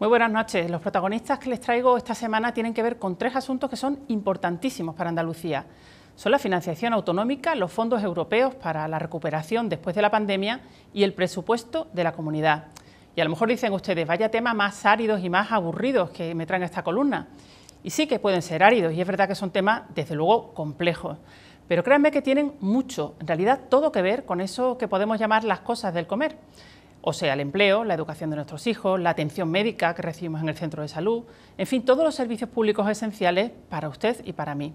Muy buenas noches. Los protagonistas que les traigo esta semana tienen que ver con tres asuntos que son importantísimos para Andalucía. Son la financiación autonómica, los fondos europeos para la recuperación después de la pandemia y el presupuesto de la comunidad. Y a lo mejor dicen ustedes, vaya tema más áridos y más aburridos que me traen esta columna. Y sí que pueden ser áridos y es verdad que son temas, desde luego, complejos. Pero créanme que tienen mucho, en realidad todo que ver con eso que podemos llamar las cosas del comer o sea, el empleo, la educación de nuestros hijos, la atención médica que recibimos en el centro de salud, en fin, todos los servicios públicos esenciales para usted y para mí.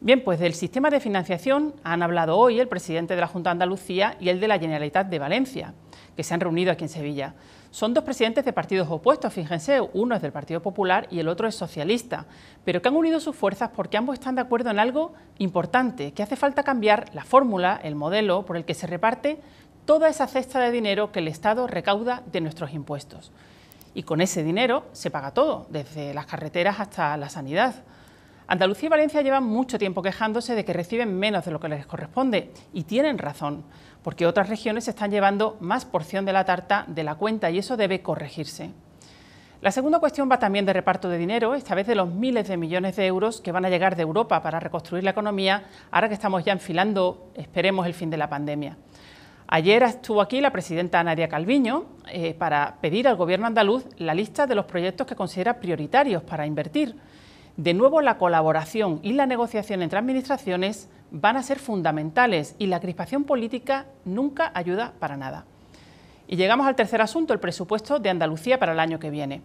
Bien, pues del sistema de financiación han hablado hoy el presidente de la Junta de Andalucía y el de la Generalitat de Valencia, que se han reunido aquí en Sevilla. Son dos presidentes de partidos opuestos, fíjense, uno es del Partido Popular y el otro es socialista, pero que han unido sus fuerzas porque ambos están de acuerdo en algo importante, que hace falta cambiar la fórmula, el modelo por el que se reparte toda esa cesta de dinero que el Estado recauda de nuestros impuestos. Y con ese dinero se paga todo, desde las carreteras hasta la sanidad. Andalucía y Valencia llevan mucho tiempo quejándose de que reciben menos de lo que les corresponde y tienen razón, porque otras regiones están llevando más porción de la tarta de la cuenta y eso debe corregirse. La segunda cuestión va también de reparto de dinero, esta vez de los miles de millones de euros que van a llegar de Europa para reconstruir la economía, ahora que estamos ya enfilando, esperemos, el fin de la pandemia. Ayer estuvo aquí la presidenta Nadia Calviño eh, para pedir al Gobierno andaluz la lista de los proyectos que considera prioritarios para invertir. De nuevo, la colaboración y la negociación entre administraciones van a ser fundamentales y la crispación política nunca ayuda para nada. Y llegamos al tercer asunto, el presupuesto de Andalucía para el año que viene.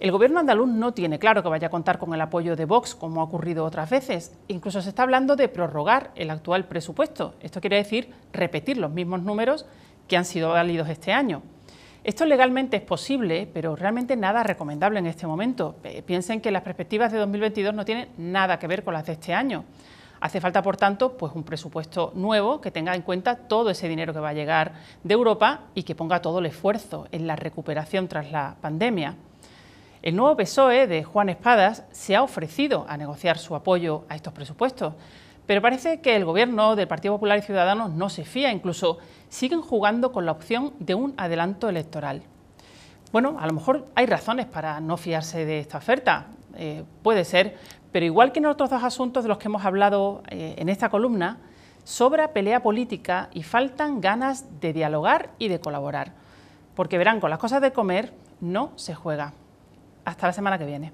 El gobierno andaluz no tiene claro que vaya a contar con el apoyo de Vox, como ha ocurrido otras veces. Incluso se está hablando de prorrogar el actual presupuesto. Esto quiere decir repetir los mismos números que han sido válidos este año. Esto legalmente es posible, pero realmente nada recomendable en este momento. Piensen que las perspectivas de 2022 no tienen nada que ver con las de este año. Hace falta, por tanto, pues un presupuesto nuevo que tenga en cuenta todo ese dinero que va a llegar de Europa y que ponga todo el esfuerzo en la recuperación tras la pandemia. El nuevo PSOE de Juan Espadas se ha ofrecido a negociar su apoyo a estos presupuestos, pero parece que el Gobierno del Partido Popular y Ciudadanos no se fía, incluso siguen jugando con la opción de un adelanto electoral. Bueno, a lo mejor hay razones para no fiarse de esta oferta, eh, puede ser, pero igual que en otros dos asuntos de los que hemos hablado eh, en esta columna, sobra pelea política y faltan ganas de dialogar y de colaborar, porque verán, con las cosas de comer no se juega. Hasta la semana que viene.